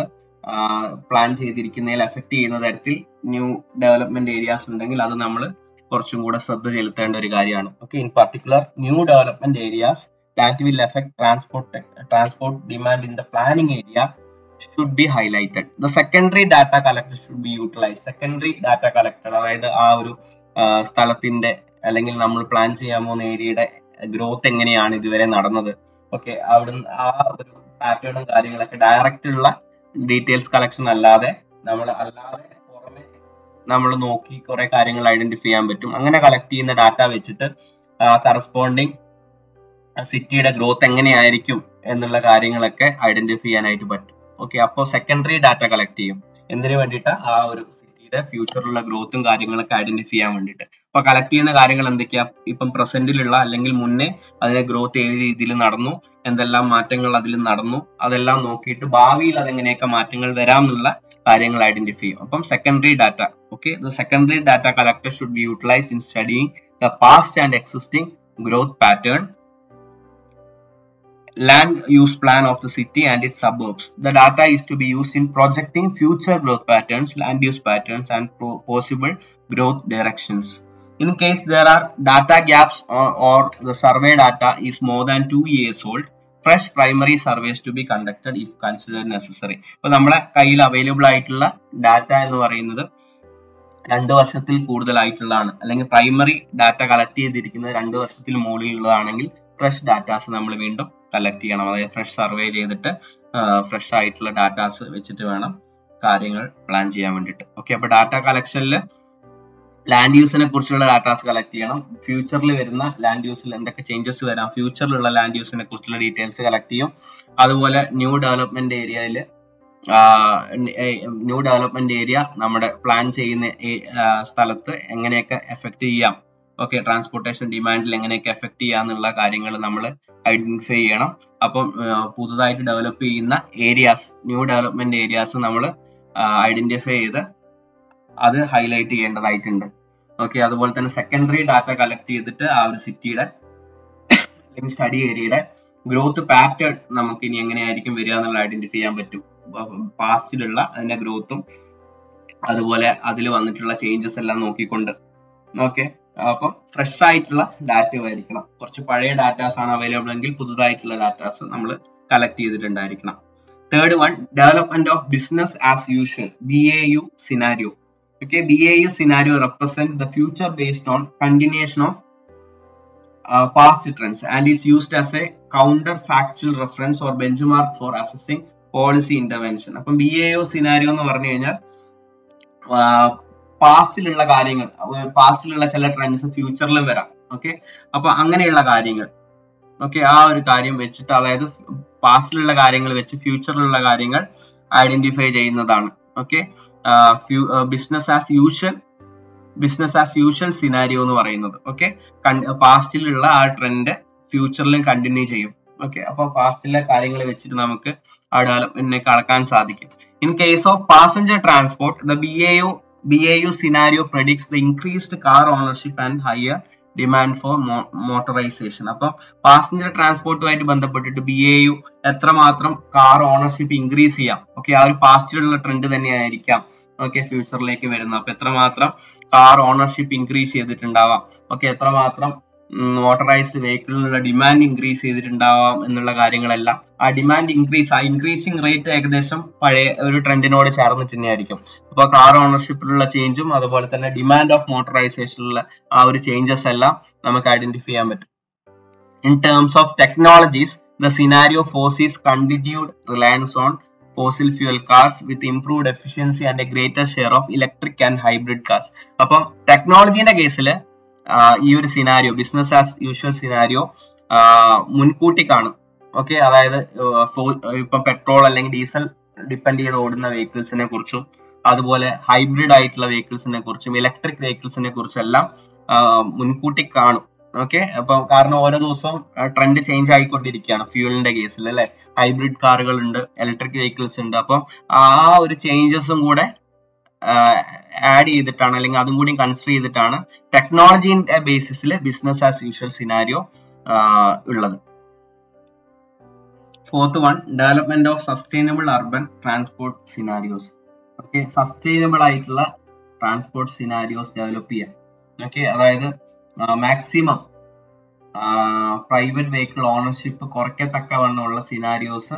S1: പ്ലാൻ ചെയ്തിരിക്കുന്നതിൽ എഫക്ട് ചെയ്യുന്ന തരത്തിൽ ന്യൂ ഡെവലപ്മെന്റ് ഏരിയാസ് ഉണ്ടെങ്കിൽ അത് നമ്മൾ കുറച്ചും കൂടെ ശ്രദ്ധ ചെലുത്തേണ്ട ഒരു കാര്യമാണ്. Okay in particular new development areas that will affect transport transport demand in the planning area should be highlighted. The secondary data collected should be utilized. Secondary data collected അതായത് ആ ഒരു സ്ഥലത്തിന്റെ അല്ലെങ്കിൽ നമ്മൾ പ്ലാൻ ചെയ്യാൻ പോകുന്ന ഏരിയയുടെ ഗ്രോത്ത് എങ്ങനെയാണ് ഇതുവരെ നടന്നത് ഓക്കെ അവിടുന്ന് ആ ഒരു പാറ്റേണും കാര്യങ്ങളൊക്കെ ഡയറക്റ്റ് ഉള്ള ഡീറ്റെയിൽസ് കളക്ഷൻ അല്ലാതെ നമ്മൾ അല്ലാതെ പുറമെ നമ്മൾ നോക്കി കുറെ കാര്യങ്ങൾ ഐഡന്റിഫൈ ചെയ്യാൻ പറ്റും അങ്ങനെ കളക്ട് ചെയ്യുന്ന ഡാറ്റ വെച്ചിട്ട് കറസ്പോണ്ടിങ് സിറ്റിയുടെ ഗ്രോത്ത് എങ്ങനെയായിരിക്കും എന്നുള്ള കാര്യങ്ങളൊക്കെ ഐഡന്റിഫൈ ചെയ്യാനായിട്ട് പറ്റും ഓക്കെ അപ്പോൾ സെക്കൻഡറി ഡാറ്റ കളക്ട് ചെയ്യും. എന്തിനു വേണ്ടിയിട്ട്? ആ ഒരു സിറ്റിയുടെ ഫ്യൂച്ചറിലുള്ള ഗ്രോത്തും കാര്യങ്ങളൊക്കെ ഐഡന്റിഫൈ ചെയ്യാൻ വേണ്ടിയിട്ട്. അപ്പൊ കളക്ട് ചെയ്യുന്ന കാര്യങ്ങൾ എന്തൊക്കെയാ? ഇപ്പം പ്രസന്റിലുള്ള അല്ലെങ്കിൽ മുന്നേ അതിന്റെ ഗ്രോത്ത് ഏത് രീതിയിൽ നടന്നു എന്തെല്ലാം മാറ്റങ്ങൾ അതിൽ നടന്നു അതെല്ലാം നോക്കിയിട്ട് ഭാവിയിൽ അതെങ്ങനെയൊക്കെ മാറ്റങ്ങൾ വരാം എന്നുള്ള കാര്യങ്ങൾ ഐഡന്റിഫൈ ചെയ്യും. അപ്പം secondary data okay the secondary data collector should be utilise in studying the past and existing growth pattern land use plan of the city and its suburbs. The data is to be used in projecting future growth patterns, land use patterns, and possible growth directions. In case there are data gaps or, or the survey data is more than two years old, fresh primary surveys to be conducted if considered necessary. ഇപ്പോൾ നമ്മുടെ കയ്യിൽ അവൈലബിൾ ആയിട്ടുള്ള ഡാറ്റ എന്ന് പറയുന്നത് രണ്ട് വർഷത്തിൽ കൂടുതലായിട്ടുള്ളതാണ് അല്ലെങ്കിൽ പ്രൈമറി ഡാറ്റ കളക്ട് ചെയ്തിരിക്കുന്നത് രണ്ട് വർഷത്തിൽ മുകളിലുള്ളതാണെങ്കിൽ ഫ്രഷ് ഡാറ്റാസ് നമ്മൾ വീണ്ടും കളക്ട് ചെയ്യണം. അതായത് ഫ്രഷ് സർവേ ചെയ്തിട്ട് ഫ്രഷ് ആയിട്ടുള്ള ഡാറ്റാസ് വെച്ചിട്ട് വേണം കാര്യങ്ങൾ പ്ലാൻ ചെയ്യാൻ വേണ്ടിയിട്ട്. ഓക്കെ അപ്പൊ ഡാറ്റ കളക്ഷനിൽ ലാൻഡ് യൂസിനെ കുറിച്ചുള്ള ഡാറ്റാസ് കളക്ട് ചെയ്യണം. ഫ്യൂച്ചറിൽ വരുന്ന ലാൻഡ് യൂസിൽ എന്തൊക്കെ ചേഞ്ചസ് വരാം ഫ്യൂച്ചറിലുള്ള ലാൻഡ് യൂസിനെ കുറിച്ചുള്ള ഡീറ്റെയിൽസ് കളക്ട് ചെയ്യും. അതുപോലെ ന്യൂ ഡെവലപ്മെന്റ് ഏരിയയിൽ ന്യൂ ഡെവലപ്മെന്റ് ഏരിയ നമ്മുടെ പ്ലാൻ ചെയ്യുന്ന സ്ഥലത്ത് എങ്ങനെയൊക്കെ എഫക്ട് ചെയ്യാം. ഓക്കെ ട്രാൻസ്പോർട്ടേഷൻ ഡിമാൻഡിൽ എങ്ങനെയൊക്കെ എഫക്ട് ചെയ്യാന്നുള്ള കാര്യങ്ങൾ നമ്മൾ ഐഡന്റിഫൈ ചെയ്യണം. അപ്പം പുതുതായിട്ട് ഡെവലപ്പ് ചെയ്യുന്ന ഏരിയാസ് ന്യൂ ഡെവലപ്മെന്റ് ഏരിയാസ് നമ്മൾ ഐഡന്റിഫൈ ചെയ്ത് അത് ഹൈലൈറ്റ് ചെയ്യേണ്ടതായിട്ടുണ്ട്. ഓക്കെ അതുപോലെ തന്നെ സെക്കൻഡറി ഡാറ്റ കളക്ട് ചെയ്തിട്ട് ആ ഒരു സിറ്റിയുടെ അല്ലെങ്കിൽ സ്റ്റഡി ഏരിയയുടെ ഗ്രോത്ത് പാറ്റേൺ നമുക്ക് ഇനി എങ്ങനെയായിരിക്കും വരിക എന്നുള്ള ഐഡന്റിഫൈ ചെയ്യാൻ പറ്റും. പാസ്റ്റിലുള്ള അതിന്റെ ഗ്രോത്തും അതുപോലെ അതിൽ വന്നിട്ടുള്ള ചേഞ്ചസ് എല്ലാം നോക്കിക്കൊണ്ട്. ഓക്കെ അപ്പം ഫ്രഷ് ആയിട്ടുള്ള ഡാറ്റ ആയിരിക്കണം. കുറച്ച് പഴയ ഡാറ്റാസ് ആണ് അവൈലബിൾ എങ്കിൽ പുതുതായിട്ടുള്ള ഡാറ്റാസ് നമ്മൾ collect ചെയ്തിട്ടുണ്ടായിരിക്കണം. Third one development of business as usual B A U scenario okay B A U scenario represent the future based on continuation of past trends and is used as a counterfactual reference or benchmark for assessing policy intervention അപ്പം ബി എ യു സിനാരിയോ എന്ന് പറഞ്ഞു കഴിഞ്ഞാൽ പാസ്റ്റിലുള്ള കാര്യങ്ങൾ പാസ്റ്റിലുള്ള ചില ട്രെൻഡ്സ് ഫ്യൂച്ചറിലും വരാം. ഓക്കെ അപ്പൊ അങ്ങനെയുള്ള കാര്യങ്ങൾ. ഓക്കെ ആ ഒരു കാര്യം വെച്ചിട്ട് അതായത് പാസ്റ്റിലുള്ള കാര്യങ്ങൾ വെച്ച് ഫ്യൂച്ചറിലുള്ള കാര്യങ്ങൾ ഐഡന്റിഫൈ ചെയ്യുന്നതാണ്. Okay business as usual business as usual scenario എന്ന് പറയുന്നത്. ഓക്കെ പാസ്റ്റിലുള്ള ആ ട്രെൻഡ് ഫ്യൂച്ചറിലും കണ്ടിന്യൂ ചെയ്യും. ഓക്കെ അപ്പൊ പാസ്റ്റിലെ കാര്യങ്ങൾ വെച്ചിട്ട് നമുക്ക് ആ ഡെവലപ്മെന്റിനെ കടക്കാൻ സാധിക്കും. In case of passenger transport the B A U BAU scenario predicts the increased car ownership and higher demand for motorization അപ്പം പാസഞ്ചർ ട്രാൻസ്പോർട്ടുമായിട്ട് ബന്ധപ്പെട്ടിട്ട് ബി എ യു എത്രമാത്രം കാർ ഓണർഷിപ്പ് ഇൻക്രീസ് ചെയ്യാം? ഓക്കെ ആ ഒരു പാസ്റ്റിലുള്ള ട്രെൻഡ് തന്നെയായിരിക്കാം. ഓക്കെ ഫ്യൂച്ചറിലേക്ക് വരുന്നത്. അപ്പൊ എത്രമാത്രം കാർ ഓണർഷിപ്പ് ഇൻക്രീസ് ചെയ്തിട്ടുണ്ടാവാം? ഓക്കെ എത്രമാത്രം മോട്ടറൈസ്ഡ് വെഹിക്കിളിനുള്ള ഡിമാൻഡ് ഇൻക്രീസ് ചെയ്തിട്ടുണ്ടാവാം എന്നുള്ള കാര്യങ്ങളെല്ലാം. ആ ഡിമാൻഡ് ഇൻക്രീസ് ആ ഇൻക്രീസിങ് റേറ്റ് ഏകദേശം പഴയ ഒരു ട്രെൻഡിനോട് ചേർന്നിട്ട് തന്നെയായിരിക്കും. അപ്പോൾ കാർ ഓണർഷിപ്പിലുള്ള ചേഞ്ചും അതുപോലെ തന്നെ ഡിമാൻഡ് ഓഫ് മോട്ടറൈസേഷനിലുള്ള ആ ഒരു ചേഞ്ചസ് എല്ലാം നമുക്ക് ഐഡന്റിഫൈ ചെയ്യാൻ പറ്റും. In terms of technologies the scenario foresees continued reliance on fossil fuel cars with improved efficiency and a greater share of electric and hybrid cars അപ്പം ടെക്നോളജിയുടെ കേസിൽ ഈ ഒരു scenario business as usual scenario മുൻകൂട്ടി കാണും. ഓക്കെ അതായത് ഇപ്പം പെട്രോൾ അല്ലെങ്കിൽ ഡീസൽ ഡിപ്പെൻഡ് ചെയ്ത് ഓടുന്ന വെഹിക്കിൾസിനെ കുറിച്ചും അതുപോലെ ഹൈബ്രിഡ് ആയിട്ടുള്ള വെഹിക്കിൾസിനെ കുറിച്ചും ഇലക്ട്രിക് വെഹിക്കിൾസിനെ കുറിച്ചും എല്ലാം മുൻകൂട്ടി കാണും. ഓക്കെ അപ്പൊ കാരണം ഓരോ ദിവസവും ട്രെൻഡ് ചേഞ്ച് ആയിക്കൊണ്ടിരിക്കുകയാണ് ഫ്യൂവലിന്റെ കേസിൽ അല്ലെ? ഹൈബ്രിഡ് കാറുകൾ ഉണ്ട് ഇലക്ട്രിക് വെഹിക്കിൾസ് ഉണ്ട്. അപ്പം ആ ഒരു ചേഞ്ചസും കൂടെ ആഡ് ചെയ്തിട്ടാണ് അല്ലെങ്കിൽ അതും കൂടി കൺസിഡർ ചെയ്തിട്ടാണ് ടെക്നോളജിന്റെ ബേസിസിൽ ബിസിനസ് ആസ് യൂഷ്വൽ സിനാരിയോ ഉള്ളത്. Fourth one development of sustainable urban transport scenarios okay sustainable ആയിട്ടുള്ള ട്രാൻസ്പോർട്ട് സിനാരിയോസ് ഡെവലപ്പ് ചെയ്യാം ഓക്കെ അതായത് മാക്സിമം പ്രൈവറ്റ് വെഹിക്കിൾ ഓണർഷിപ്പ് കുറയ്ക്കത്തക്കവണ്ണമുള്ള സിനാരിയോസ്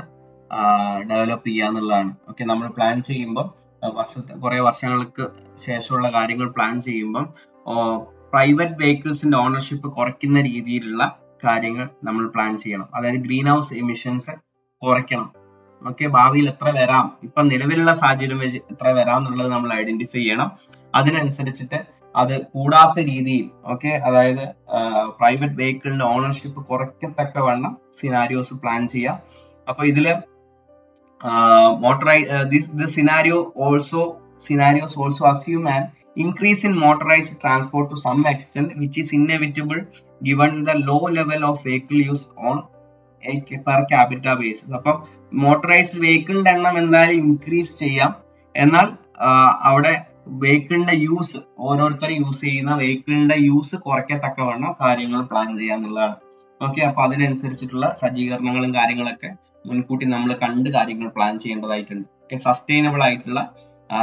S1: ഡെവലപ്പ് ചെയ്യുക എന്നുള്ളതാണ് ഓക്കെ നമ്മൾ പ്ലാൻ ചെയ്യുമ്പോൾ വർഷത്തെ കുറെ വർഷങ്ങൾക്ക് ശേഷമുള്ള കാര്യങ്ങൾ പ്ലാൻ ചെയ്യുമ്പം പ്രൈവറ്റ് വെഹിക്കിൾസിന്റെ ഓണർഷിപ്പ് കുറയ്ക്കുന്ന രീതിയിലുള്ള കാര്യങ്ങൾ നമ്മൾ പ്ലാൻ ചെയ്യണം. അതായത് ഗ്രീൻ ഹൗസ് എമിഷൻസ് കുറയ്ക്കണം. ഓക്കെ ഭാവിയിൽ എത്ര വരാം? ഇപ്പൊ നിലവിലുള്ള സാഹചര്യം വെച്ച് എത്ര വരാം എന്നുള്ളത് നമ്മൾ ഐഡന്റിഫൈ ചെയ്യണം. അതിനനുസരിച്ചിട്ട് അത് കൂടാത്ത രീതിയിൽ ഓക്കെ അതായത് പ്രൈവറ്റ് വെഹിക്കിളിന്റെ ഓണർഷിപ്പ് കുറയ്ക്കത്തക്ക വണ്ണം സിനാരിയോസ് പ്ലാൻ ചെയ്യാം. അപ്പൊ ഇതിൽ മോട്ടറൈ this the scenario also scenarios also assume an increase in motorized transport to some extent which is inevitable given the low level of vehicle use on a per capita basis അപ്പം മോട്ടറൈസ്ഡ് വെഹിക്കിളിന്റെ എണ്ണം എന്തായാലും ഇൻക്രീസ് ചെയ്യാം എന്നാൽ അവിടെ വെഹിക്കിളിന്റെ യൂസ് ഓരോരുത്തർ യൂസ് ചെയ്യുന്ന വെഹിക്കിളിന്റെ യൂസ് കുറയ്ക്കത്തക്കവണ്ണം കാര്യങ്ങൾ പ്ലാൻ ചെയ്യാന്നുള്ളതാണ് ഓക്കെ അപ്പൊ അതിനനുസരിച്ചിട്ടുള്ള സജ്ജീകരണങ്ങളും കാര്യങ്ങളൊക്കെ മുൻകൂട്ടി നമ്മൾ കണ്ട് കാര്യങ്ങൾ പ്ലാൻ ചെയ്യേണ്ടതായിട്ടുണ്ട്. ഓക്കെ സസ്റ്റൈനബിൾ ആയിട്ടുള്ള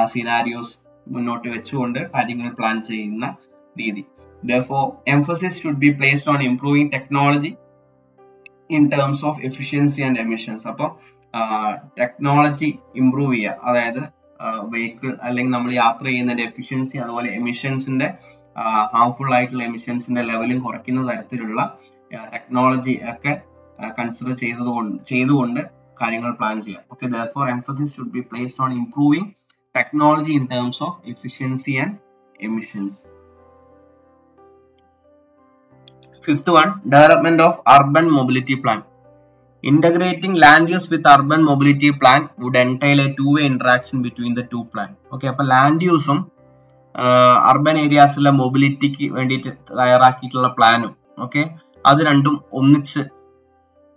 S1: സിനാരിയോസ് മുന്നോട്ട് വെച്ചുകൊണ്ട് കാര്യങ്ങൾ പ്ലാൻ ചെയ്യുന്ന രീതി. Though emphasis should be placed on improving technology in terms of efficiency and emissions അപ്പോൾ ടെക്നോളജി ഇംപ്രൂവ് ചെയ്യുക. അതായത് വെഹിക്കിൾ അല്ലെങ്കിൽ നമ്മൾ യാത്ര ചെയ്യുന്നതിന്റെ എഫിഷ്യൻസി അതുപോലെ എമിഷൻസിന്റെ ഹാർംഫുൾ ആയിട്ടുള്ള എമിഷൻസിന്റെ ലെവലും കുറയ്ക്കുന്ന തരത്തിലുള്ള ടെക്നോളജി ഒക്കെ കൺസിഡർ ചെയ്തതുകൊണ്ട് ചെയ്തുകൊണ്ട് കാര്യങ്ങൾ പ്ലാൻ ചെയ്യാം okay therefore emphasis should be placed on improving technology in terms of efficiency and emissions fifth one development of urban mobility plan integrating land use with urban mobility plan would entail a two way interaction between the two plan okay അപ്പൊ ലാൻഡ് യൂസും അർബൻ ഏരിയാസിലെ മൊബിലിറ്റിക്ക് വേണ്ടിയിട്ട് തയ്യാറാക്കിയിട്ടുള്ള പ്ലാനും ഓക്കെ അത് രണ്ടും ഒന്നിച്ച്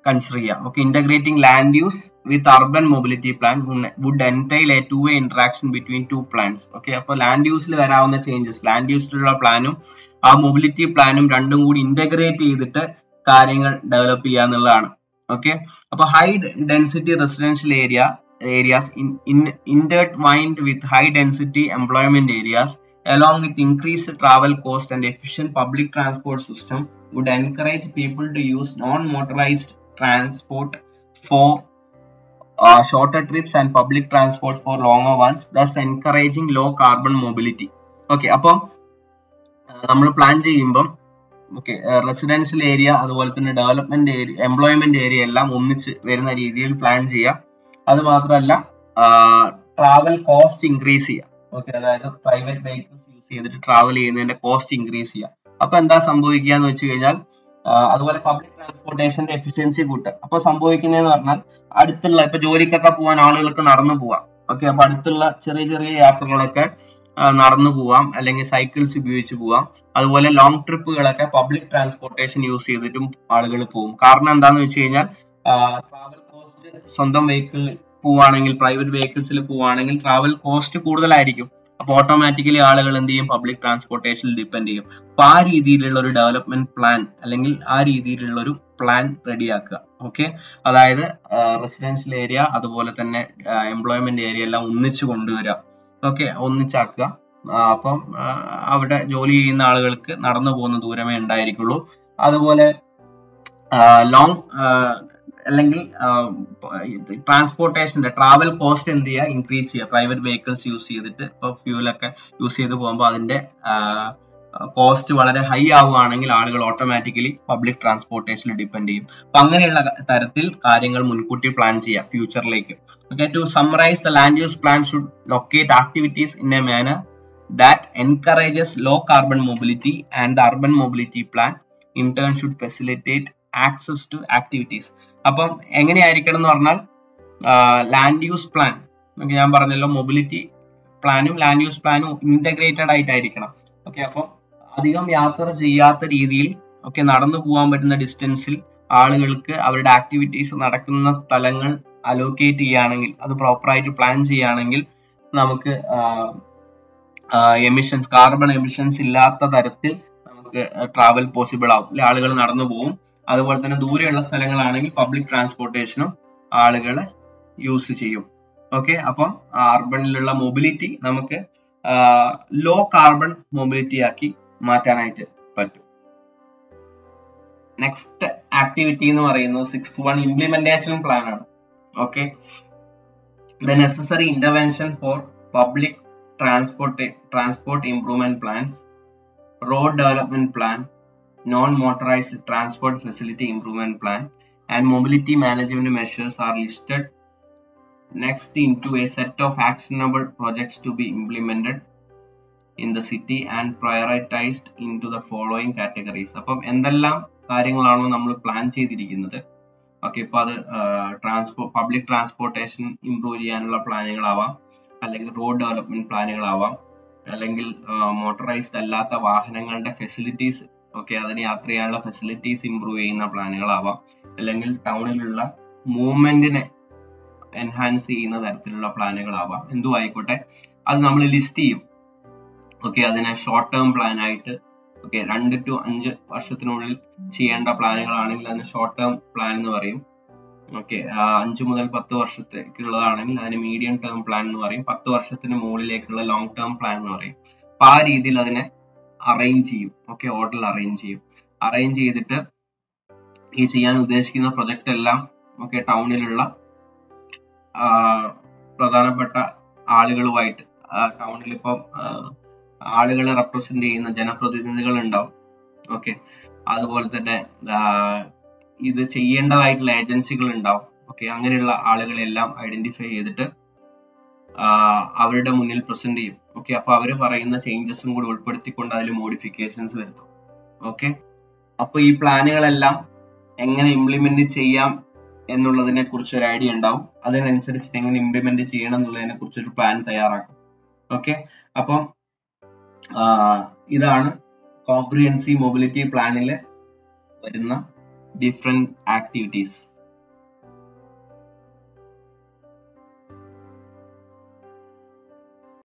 S1: കൺസിഡർ ചെയ്യാം. Okay integrating land use with urban mobility plan would entail a two way interaction between two plans okay അപ്പോൾ ലാൻഡ് യൂസിൽ വരാവുന്ന ചേഞ്ചസ് ലാൻഡ് യൂസിലുള്ള പ്ലാനും ആ മൊബിലിറ്റി പ്ലാനും രണ്ടും കൂടി ഇന്റഗ്രേറ്റ് ചെയ്തിട്ട് കാര്യങ്ങൾ ഡെവലപ്പ് ചെയ്യുക എന്നുള്ളതാണ്. ഓക്കെ അപ്പൊ high density residential area areas in in intertwined with high density employment areas along with increased travel cost and efficient public transport system would encourage people to use non-motorized transport for uh, shorter trips and public transport for longer ones thus encouraging low carbon mobility okay അപ്പം നമ്മൾ പ്ലാൻ ചെയ്യുമ്പം ഓക്കെ റെസിഡൻഷ്യൽ ഏരിയ അതുപോലെ തന്നെ ഡെവലപ്മെന്റ് ഏരിയ എംപ്ലോയ്മെന്റ് ഏരിയ എല്ലാം ഒന്നിച്ച് വരുന്ന രീതിയിൽ പ്ലാൻ ചെയ്യുക അത് മാത്രമല്ല ട്രാവൽ കോസ്റ്റ് ഇൻക്രീസ് ചെയ്യാം ഓക്കെ അതായത് പ്രൈവറ്റ് വെഹിക്കിൾസ് യൂസ് ചെയ്തിട്ട് ട്രാവൽ ചെയ്യുന്നതിന്റെ കോസ്റ്റ് ഇൻക്രീസ് ചെയ്യാം. അപ്പൊ എന്താ സംഭവിക്കുക എന്ന് വെച്ച് കഴിഞ്ഞാൽ അതുപോലെ പബ്ലിക് ട്രാൻസ്പോർട്ടേഷന്റെ എഫിഷ്യൻസി കൂട്ടുക. അപ്പൊ സംഭവിക്കുന്നതെന്ന് പറഞ്ഞാൽ അടുത്തുള്ള ഇപ്പൊ ജോലിക്കൊക്കെ പോകാൻ ആളുകൾക്ക് നടന്നു പോവാം. ഓക്കെ അപ്പൊ അടുത്തുള്ള ചെറിയ ചെറിയ യാത്രകളൊക്കെ നടന്നു പോവാം. അല്ലെങ്കിൽ സൈക്കിൾസ് ഉപയോഗിച്ച് പോവാം. അതുപോലെ ലോങ് ട്രിപ്പുകളൊക്കെ പബ്ലിക് ട്രാൻസ്പോർട്ടേഷൻ യൂസ് ചെയ്തിട്ടും ആളുകൾ പോകും. കാരണം എന്താന്ന് വെച്ച് കഴിഞ്ഞാൽ ട്രാവൽ കോസ്റ്റ് സ്വന്തം വെഹിക്കിൾ പോവാണെങ്കിൽ പ്രൈവറ്റ് വെഹിക്കിൾസിൽ പോവാണെങ്കിൽ ട്രാവൽ കോസ്റ്റ് കൂടുതലായിരിക്കും. അപ്പൊ ഓട്ടോമാറ്റിക്കലി ആളുകൾ എന്ത് ചെയ്യും? പബ്ലിക് ട്രാൻസ്പോർട്ടേഷനിൽ ഡിപ്പെൻഡ് ചെയ്യും. അപ്പൊ ആ രീതിയിലുള്ള ഒരു ഡെവലപ്മെന്റ് പ്ലാൻ അല്ലെങ്കിൽ ആ രീതിയിലുള്ള ഒരു പ്ലാൻ റെഡിയാക്കുക ഓക്കെ അതായത് റെസിഡൻഷ്യൽ ഏരിയ അതുപോലെ തന്നെ എംപ്ലോയ്മെന്റ് ഏരിയ എല്ലാം ഒന്നിച്ചു കൊണ്ടുവരിക. ഓക്കെ ഒന്നിച്ചാക്കുക. അപ്പം അവിടെ ജോലി ചെയ്യുന്ന ആളുകൾക്ക് നടന്നു പോകുന്ന ദൂരമേ ഉണ്ടായിരിക്കുള്ളൂ. അതുപോലെ ലോങ് അല്ലെങ്കിൽ ട്രാൻസ്പോർട്ടേഷന്റെ ട്രാവൽ കോസ്റ്റ് എന്ത് ചെയ്യുക? ഇൻക്രീസ് ചെയ്യുക. പ്രൈവറ്റ് വെഹിക്കിൾസ് യൂസ് ചെയ്തിട്ട് ഇപ്പോൾ ഫ്യൂലൊക്കെ യൂസ് ചെയ്ത് പോകുമ്പോൾ അതിന്റെ കോസ്റ്റ് വളരെ ഹൈ ആവുകയാണെങ്കിൽ ആളുകൾ ഓട്ടോമാറ്റിക്കലി പബ്ലിക് ട്രാൻസ്പോർട്ടേഷനിൽ ഡിപ്പെൻഡ് ചെയ്യും. അപ്പൊ അങ്ങനെയുള്ള തരത്തിൽ കാര്യങ്ങൾ മുൻകൂട്ടി പ്ലാൻ ചെയ്യുക ഫ്യൂച്ചറിലേക്ക് okay to summarise the land use plan should locate activities in a manner that encourages low carbon mobility and urban mobility plan in turn should facilitate access to activities അപ്പം എങ്ങനെയായിരിക്കണം എന്ന് പറഞ്ഞാൽ ലാൻഡ് യൂസ് പ്ലാൻ നമുക്ക് ഞാൻ പറഞ്ഞല്ലോ മൊബിലിറ്റി പ്ലാനും ലാൻഡ് യൂസ് പ്ലാനും ഇന്റഗ്രേറ്റഡ് ആയിട്ടായിരിക്കണം. ഓക്കെ അപ്പം അധികം യാത്ര ചെയ്യാത്ത രീതിയിൽ ഒക്കെ നടന്നു പോകാൻ പറ്റുന്ന ഡിസ്റ്റൻസിൽ ആളുകൾക്ക് അവരുടെ ആക്ടിവിറ്റീസ് നടക്കുന്ന സ്ഥലങ്ങൾ അലോക്കേറ്റ് ചെയ്യുകയാണെങ്കിൽ അത് പ്രോപ്പറായിട്ട് പ്ലാൻ ചെയ്യുകയാണെങ്കിൽ നമുക്ക് എമിഷൻസ് കാർബൺ എമിഷൻസ് ഇല്ലാത്ത തരത്തിൽ നമുക്ക് ട്രാവൽ പോസിബിൾ ആവും. അല്ലെ ആളുകൾ നടന്നു പോകും. അതുപോലെ തന്നെ ദൂരെയുള്ള സ്ഥലങ്ങളാണെങ്കിൽ പബ്ലിക് ട്രാൻസ്പോർട്ടേഷനും ആളുകൾ യൂസ് ചെയ്യും. ഓക്കെ അപ്പം അർബണിലുള്ള മൊബിലിറ്റി നമുക്ക് ലോ കാർബൺ മൊബിലിറ്റി ആക്കി മാറ്റാനായിട്ട് പറ്റും. നെക്സ്റ്റ് ആക്ടിവിറ്റി എന്ന് പറയുന്നത് സിക്സ് വൺ ഇംപ്ലിമെന്റേഷൻ പ്ലാൻ ആണ്. Okay the necessary intervention for public transport transport improvement plans road development plan non-motorized transport facility improvement plan and mobility management measures are listed next into a set of actionable projects to be implemented in the city and prioritized into the following categories അപ്പം എന്തെല്ലാം കാര്യങ്ങളാണോ നമ്മൾ പ്ലാൻ ചെയ്തിരിക്കുന്നത് ഓക്കെ ഇപ്പൊ അത് transportation പബ്ലിക് ട്രാൻസ്പോർട്ടേഷൻ ഇംപ്രൂവ് ചെയ്യാനുള്ള പ്ലാനുകളാവാം അല്ലെങ്കിൽ റോഡ് ഡെവലപ്മെന്റ് പ്ലാനുകളാവാം അല്ലെങ്കിൽ മോട്ടറൈസ്ഡ് അല്ലാത്ത വാഹനങ്ങളുടെ ഫെസിലിറ്റീസ് ഓക്കെ അതിന് യാത്ര ചെയ്യാനുള്ള ഫെസിലിറ്റീസ് ഇമ്പ്രൂവ് ചെയ്യുന്ന പ്ലാനുകളാവാം. അല്ലെങ്കിൽ ടൗണിലുള്ള മൂവ്മെന്റിനെ എൻഹാൻസ് ചെയ്യുന്ന തരത്തിലുള്ള പ്ലാനുകളാവാം. എന്തു ആയിക്കോട്ടെ അത് നമ്മൾ ലിസ്റ്റ് ചെയ്യും. ഓക്കെ അതിനെ ഷോർട്ട് ടേം പ്ലാൻ ആയിട്ട് ഓക്കെ രണ്ട് ടു അഞ്ച് വർഷത്തിനുള്ളിൽ ചെയ്യേണ്ട പ്ലാനുകളാണെങ്കിൽ അതിന് ഷോർട്ട് ടേം പ്ലാൻ എന്ന് പറയും. ഓക്കെ അഞ്ചു മുതൽ പത്ത് വർഷത്തേക്കുള്ളതാണെങ്കിൽ അതിന് മീഡിയം ടേം പ്ലാൻ എന്ന് പറയും. പത്ത് വർഷത്തിന് മുകളിലേക്കുള്ള ലോങ് ടേം പ്ലാൻ എന്ന് പറയും. അപ്പൊ ആ രീതിയിൽ അതിനെ അറേഞ്ച് ചെയ്യും. ഓക്കെ ഓർഡറിൽ അറേഞ്ച് ചെയ്യും. അറേഞ്ച് ചെയ്തിട്ട് ഈ ചെയ്യാൻ ഉദ്ദേശിക്കുന്ന പ്രൊജക്റ്റ് എല്ലാം ഓക്കെ ടൗണിലുള്ള പ്രധാനപ്പെട്ട ആളുകളുമായിട്ട് ടൗണിൽ ഇപ്പം ആളുകളെ റെപ്രസെന്റ് ചെയ്യുന്ന ജനപ്രതിനിധികൾ ഉണ്ടാവും. ഓക്കെ അതുപോലെ തന്നെ ഇത് ചെയ്യേണ്ടതായിട്ടുള്ള ഏജൻസികൾ ഉണ്ടാവും. ഓക്കെ അങ്ങനെയുള്ള ആളുകളെല്ലാം ഐഡന്റിഫൈ ചെയ്തിട്ട് അവരുടെ മുന്നിൽ പ്രസന്റ് ചെയ്യും. ഓക്കെ അപ്പൊ അവർ പറയുന്ന ചേഞ്ചസും കൂടി ഉൾപ്പെടുത്തിക്കൊണ്ട് അതിൽ മോഡിഫിക്കേഷൻസ് വരുത്തും. ഓക്കെ അപ്പൊ ഈ പ്ലാനുകളെല്ലാം എങ്ങനെ ഇംപ്ലിമെന്റ് ചെയ്യാം എന്നുള്ളതിനെ കുറിച്ച് ഒരു ഐഡിയ ഉണ്ടാവും. അതിനനുസരിച്ച് എങ്ങനെ ഇംപ്ലിമെന്റ് ചെയ്യണം എന്നുള്ളതിനെ കുറിച്ച് ഒരു പ്ലാൻ തയ്യാറാക്കും. ഓക്കെ അപ്പം ഇതാണ് കോംപ്രിഹെൻസീവ് മൊബിലിറ്റി പ്ലാനിൽ വരുന്ന ഡിഫറെന്റ് activities.